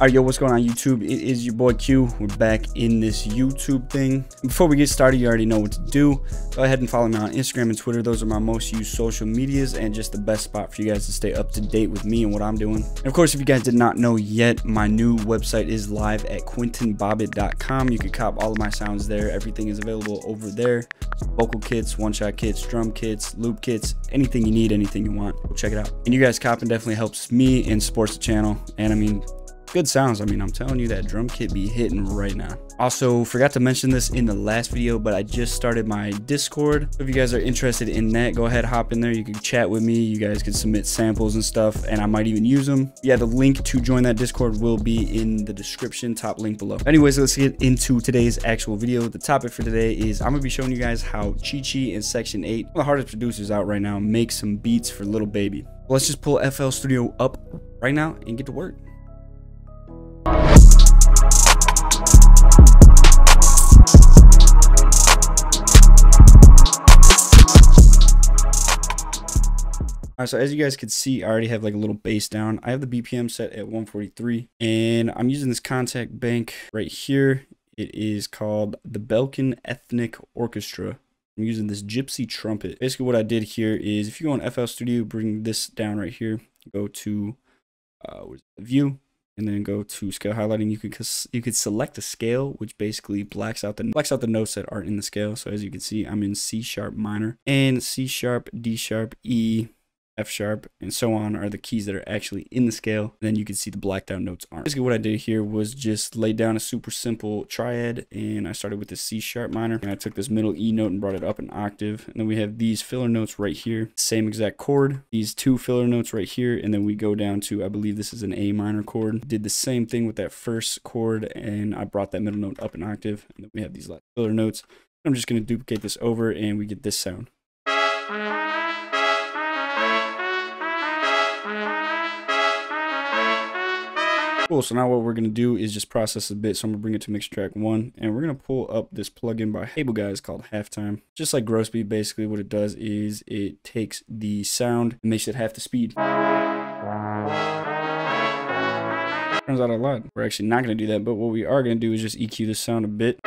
All right, yo, what's going on YouTube? It is your boy Q. We're back in this YouTube thing. Before we get started, you already know what to do. Go ahead and follow me on Instagram and Twitter. Those are my most used social medias and just the best spot for you guys to stay up to date with me and what I'm doing. And of course, if you guys did not know yet, my new website is live at quintonbobbitt.com. You can cop all of my sounds there. Everything is available over there. Vocal kits, one-shot kits, drum kits, loop kits, anything you need, anything you want. Go check it out. And you guys copping definitely helps me and supports the channel. And I mean, good sounds. I mean, I'm telling you that drum kit be hitting right now. Also, forgot to mention this in the last video, but I just started my Discord. If you guys are interested in that, go ahead, hop in there. You can chat with me. You guys can submit samples and stuff, and I might even use them. Yeah, the link to join that Discord will be in the description, top link below. Anyways, let's get into today's actual video. The topic for today is I'm gonna be showing you guys how Chi Chi and Section 8, one of the hardest producers out right now, make some beats for Lil Baby. Let's just pull FL Studio up right now and get to work. So as you guys can see, I already have like a little bass down. I have the BPM set at 143 and I'm using this Kontakt bank right here. It is called the Belkin Ethnic Orchestra. I'm using this gypsy trumpet. Basically what I did here is if you go on FL Studio, bring this down right here, go to uh, view and then go to scale highlighting. You could you could select a scale, which basically blacks out the blacks out the notes that aren't in the scale. So as you can see, I'm in C sharp minor and C sharp, D sharp, E, F sharp, and so on are the keys that are actually in the scale. then you can see the blacked out notes aren't. Basically what I did here was just lay down a super simple triad and I started with the C sharp minor and I took this middle E note and brought it up an octave. And then we have these filler notes right here, same exact chord, these two filler notes right here. And then we go down to, I believe this is an A minor chord. Did the same thing with that first chord and I brought that middle note up an octave. And then we have these filler notes. I'm just going to duplicate this over and we get this sound. Cool, so now what we're gonna do is just process a bit. So I'm gonna bring it to mix track one and we're gonna pull up this plugin by Cableguys called Halftime. Just like Grossbeat, basically what it does is it takes the sound and makes it half the speed. Turns out a lot. We're actually not gonna do that, but what we are gonna do is just EQ the sound a bit.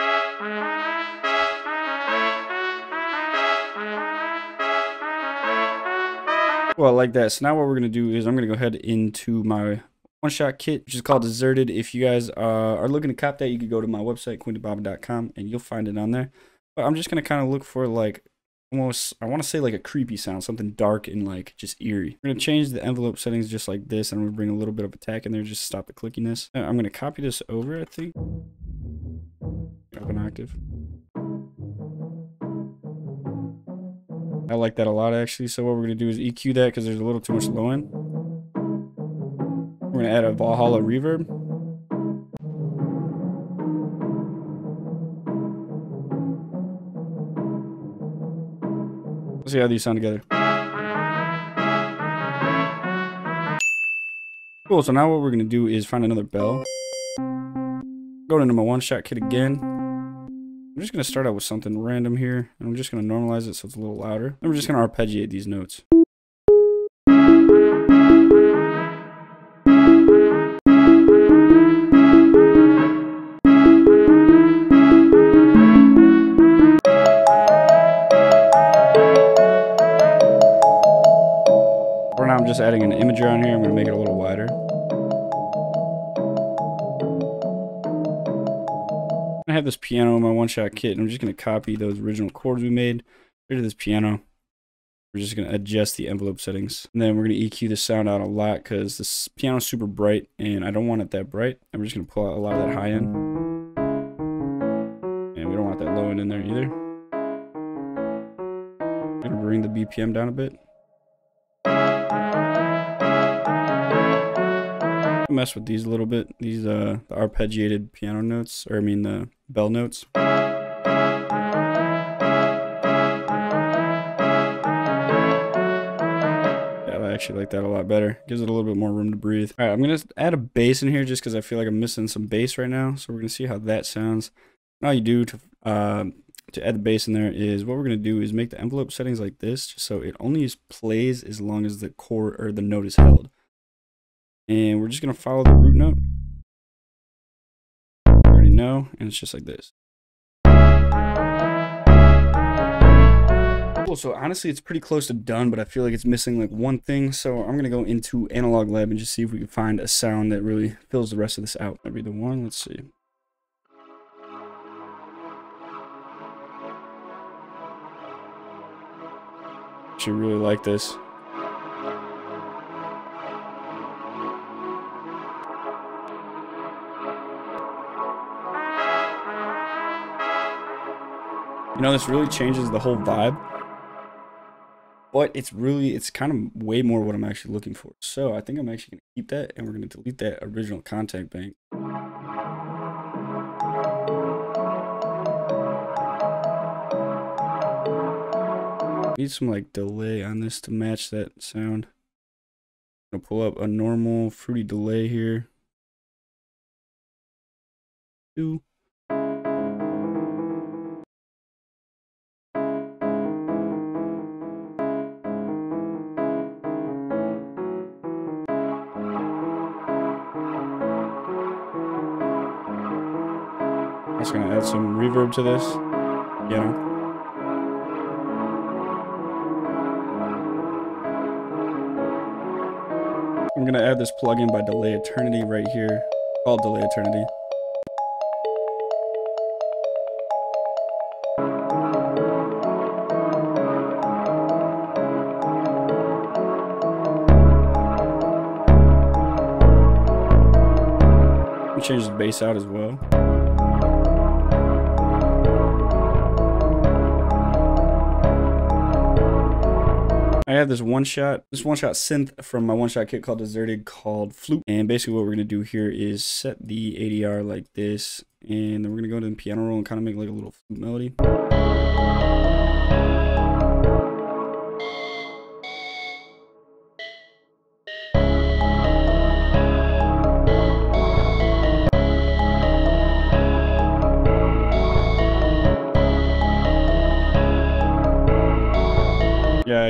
Well, like that. So now what we're going to do is I'm going to go ahead into my one shot kit, which is called Deserted. If you guys uh, are looking to cop that, you can go to my website, quintonbobbitt.com, and you'll find it on there. But I'm just going to kind of look for like almost, I want to say like a creepy sound, something dark and like just eerie. We're going to change the envelope settings just like this, and I'm going to bring a little bit of attack in there just to stop the clickiness. Uh, I'm going to copy this over, I think. Up an octave. I like that a lot actually. So what we're going to do is EQ that because there's a little too much low end. We're to add a Valhalla reverb. Let's see how these sound together. Cool, so now what we're to do is find another bell. Go into my one-shot kit again. I'm just to start out with something random here. And I'm just to normalize it so it's a little louder. And we're just to arpeggiate these notes. Just adding an imager on here. I'm going to make it a little wider. I have this piano in my one-shot kit, and I'm just going to copy those original chords we made to this piano. We're just going to adjust the envelope settings. And then we're going to EQ the sound out a lot because this piano's super bright, and I don't want it that bright. I'm just going to pull out a lot of that high end. And we don't want that low end in there either. Going to bring the BPM down a bit. Mess with these a little bit. These uh the arpeggiated piano notes, or I mean the bell notes. Yeah, I actually like that a lot better. Gives it a little bit more room to breathe. All right, I'm gonna add a bass in here just because I feel like I'm missing some bass right now. So we're gonna see how that sounds. And all you do to uh, to add the bass in there is what we're gonna do is make the envelope settings like this, so it only plays as long as the chord or the note is held. And we're just going to follow the root note. Already know, and it's just like this. Cool, so honestly it's pretty close to done, but I feel like it's missing like one thing, so I'm gonna go into Analog Lab and just see if we can find a sound that really fills the rest of this out. That'd be the one, let's see. Actually really like this. You know, this really changes the whole vibe. But it's really, it's kind of way more what I'm actually looking for. So I think I'm actually going to keep that and we're going to delete that original Kontakt bank. Need some like delay on this to match that sound. I'm gonna pull up a normal fruity delay here. Two. I'm just gonna add some reverb to this. You know. I'm gonna add this plugin by Delay Eternity right here, called Delay Eternity. Change the bass out as well. I have this one shot, this one shot synth from my one shot kit called Deserted called Flute. And basically what we're gonna do here is set the ADR like this. And then we're gonna go to the piano roll and kind of make like a little flute melody.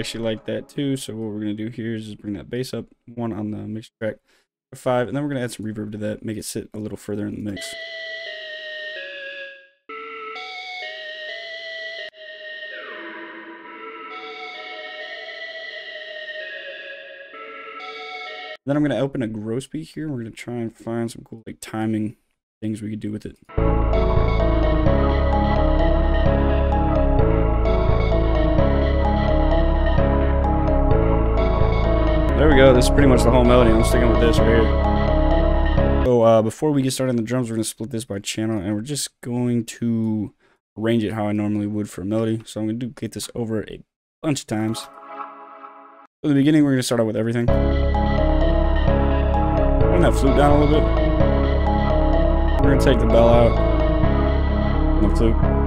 Actually like that too. So what we're gonna do here is just bring that bass up one on the mix track five, and then we're gonna add some reverb to that, make it sit a little further in the mix. Then I'm gonna open a Gross Beat here. We're gonna try and find some cool like timing things we could do with it. We go. This is pretty much the whole melody. I'm sticking with this right here. So uh, before we get started on the drums, we're going to split this by channel, and we're just going to arrange it how I normally would for a melody. So I'm going to duplicate this over a bunch of times. In the beginning, we're going to start out with everything. Turn that flute down a little bit. We're going to take the bell out. And the flute.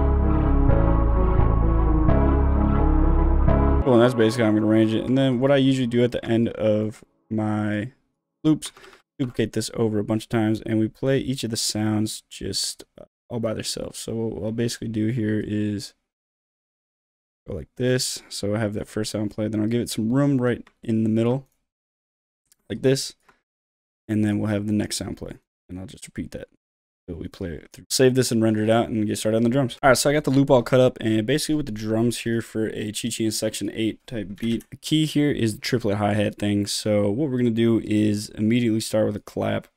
Cool, and that's basically how I'm going to arrange it. And then what I usually do at the end of my loops, duplicate this over a bunch of times, and we play each of the sounds just all by themselves. So what I'll basically do here is go like this. So I have that first sound played, then I'll give it some room right in the middle, like this, and then we'll have the next sound play, and I'll just repeat that we play it through. Save this and render it out and get started on the drums. All right, so I got the loop all cut up and basically with the drums here for a Chichi in section 8 type beat. The key here is the triplet hi-hat thing. So what we're going to do is immediately start with a clap.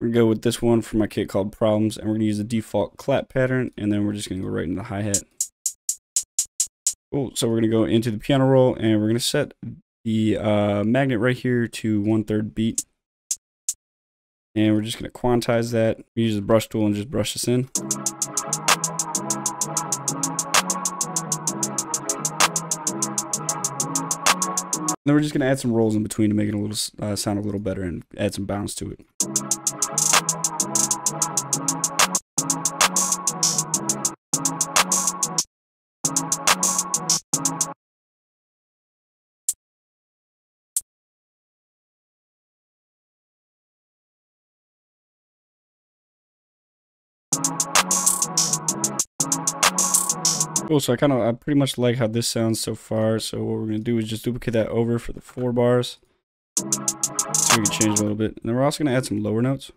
We're to go with this one for my kit called Problems and we're to use the default clap pattern and then we're just going to go right into the hi-hat. Cool, so we're going to go into the piano roll and we're going to set the uh, magnet right here to one third beat. And we're just going to quantize that. Use the brush tool and just brush this in. Then we're just going to add some rolls in between to make it a little uh, sound a little better and add some bounce to it. Cool, so I kind of, I pretty much like how this sounds so far. So what we're going to do is just duplicate that over for the four bars. so we can change a little bit. And then we're also going to add some lower notes.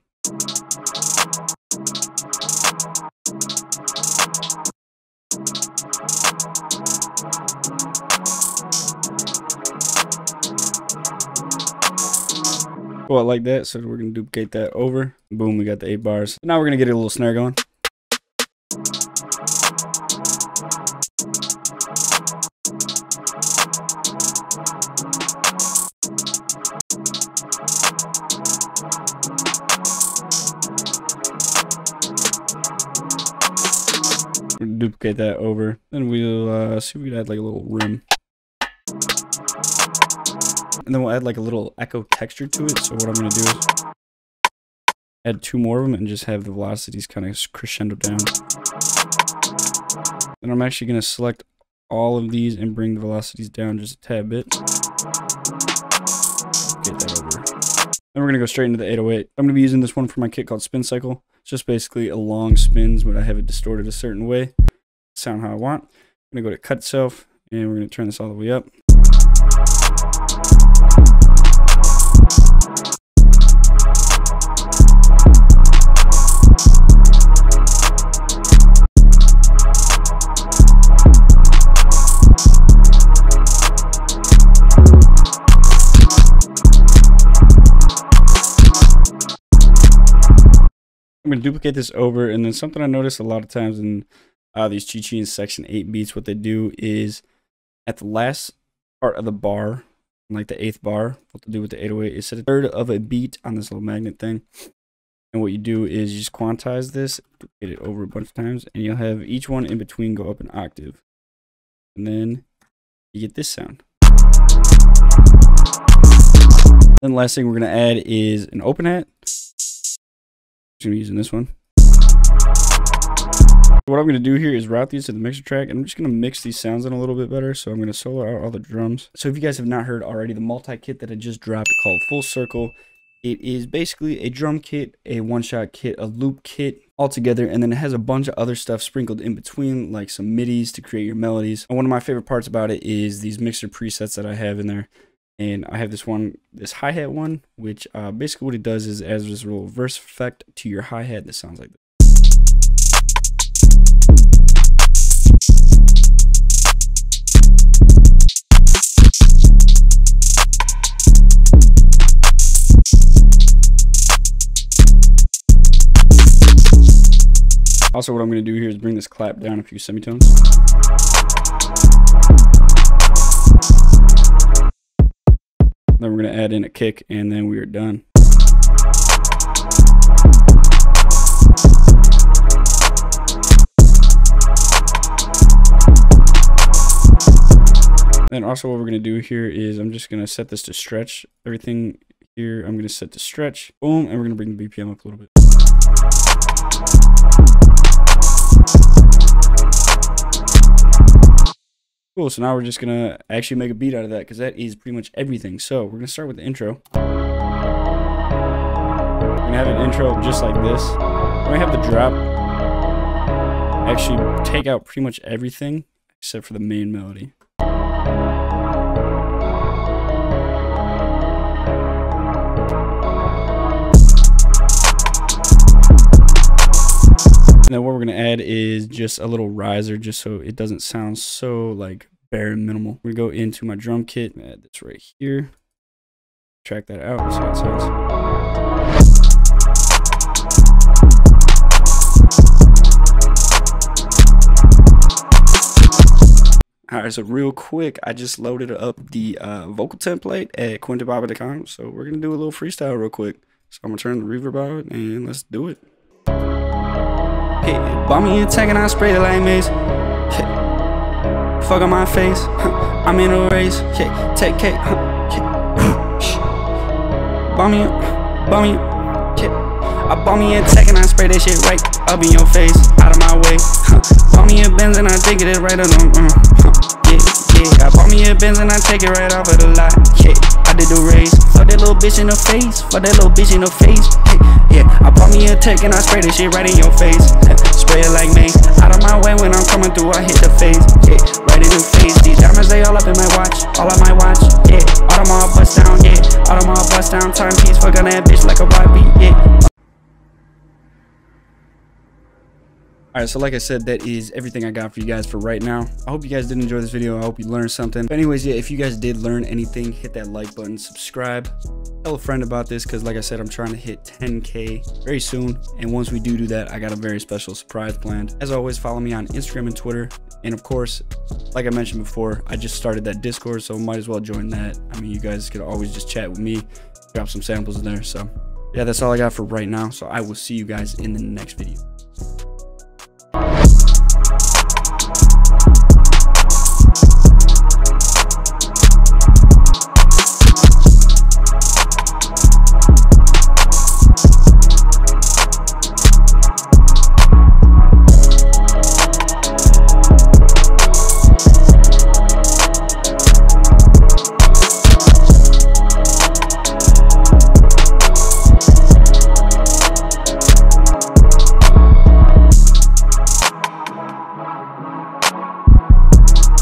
I like that. So we're to duplicate that over. Boom, we got the eight bars. Now we're to get a little snare going. duplicate that over. Then we'll uh, see if we can add like a little rim. And then we'll add like a little echo texture to it. So what I'm going to do is add two more of them and just have the velocities kind of crescendo down. Then I'm actually going to select all of these and bring the velocities down just a tad bit. Get that over. Then we're going to go straight into the 808. I'm going to be using this one for my kit called Spin Cycle. It's just basically a long spins, but I have it distorted a certain way. Sound how I want. I'm going to go to cut itself, and we're going to turn this all the way up. I'm going to duplicate this over. And then something I noticed a lot of times in uh, these Chi-Chi and Section 8 beats, what they do is at the last part of the bar, like the eighth bar, what to do with the 808 is set a third of a beat on this little magnet thing. And what you do is you just quantize this, get it over a bunch of times, and you'll have each one in between go up an octave. And then you get this sound. Then the last thing we're going to add is an open hat be using this one. What I'm going to do here is route these to the mixer track, and I'm just going to mix these sounds in a little bit better. So I'm going to solo out all the drums. So if you guys have not heard already, the multi-kit that I just dropped called Full Circle, it is basically a drum kit, a one-shot kit, a loop kit all together, and then it has a bunch of other stuff sprinkled in between, like some MIDIs to create your melodies. And one of my favorite parts about it is these mixer presets that I have in there and I have this one, this hi-hat one, which uh, basically what it does is adds this little verse effect to your hi-hat that sounds like this. Also, what I'm going to do here is bring this clap down a few semitones. Then we're going to add in a kick and then we are done. Then also what we're going to do here is I'm just going to set this to stretch. Everything here I'm going to set to stretch. Boom. And we're going to bring the BPM up a little bit. Cool, so now we're just gonna actually make a beat out of that because that is pretty much everything. So we're gonna start with the intro. We're gonna have an intro just like this. We're gonna have the drop actually take out pretty much everything except for the main melody. And then what we're going to add is just a little riser just so it doesn't sound so like bare and minimal. We go into my drum kit, add this right here. Track that out, how it sounds. Alright, so real quick, I just loaded up the uh, vocal template at quintonbobbitt.com. So we're going to do a little freestyle real quick. So I'm going to turn the reverb out and let's do it. Hey, bought me a tank and I sprayed it like mace. Hey, fuck on my face. I'm in a race. Hey, take cake. Hey, bought me a, bought me a, hey. I bought me a tech and I spray that shit right up in your face, out of my way. Huh. Bought me a Benz and I think it right on. Uh, huh. Yeah, I bought me a Benz and I take it right off of the lot. Yeah, I did the race. Fuck that little bitch in the face. Fuck that little bitch in the face. Yeah, I bought me a tech and I spray this shit right in your face. Spray it like mace. Out of my way when I'm coming through, I hit the face. Yeah, right in the face. These diamonds, they all up in my watch. All of my watch. Yeah, Audemars bust down. Yeah, Audemars bust down. Timepiece, fuck on that bitch like a YB. Yeah. All right, so like I said, that is everything I got for you guys for right now. I hope you guys did enjoy this video. I hope you learned something. But anyways, yeah, if you guys did learn anything, hit that like button, subscribe, tell a friend about this because like I said, I'm trying to hit 10K very soon. And once we do do that, I got a very special surprise planned. As always, follow me on Instagram and Twitter. And of course, like I mentioned before, I just started that Discord, so might as well join that. I mean, you guys could always just chat with me, drop some samples in there. So yeah, that's all I got for right now. So I will see you guys in the next video.